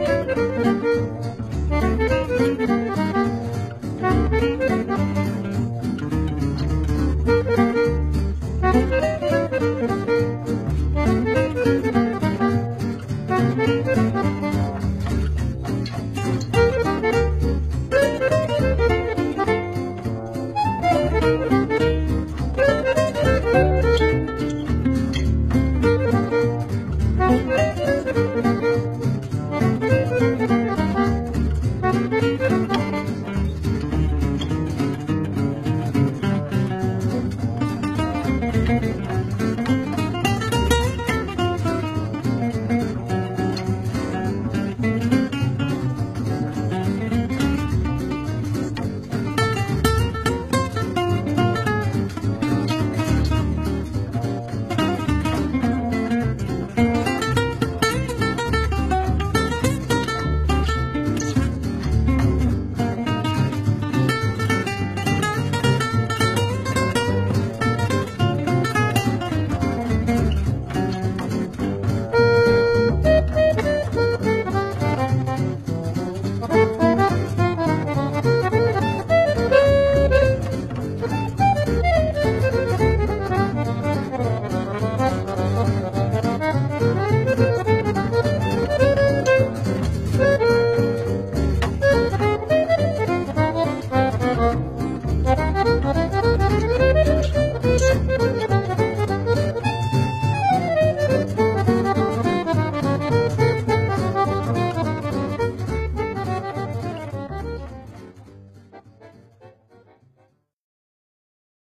Música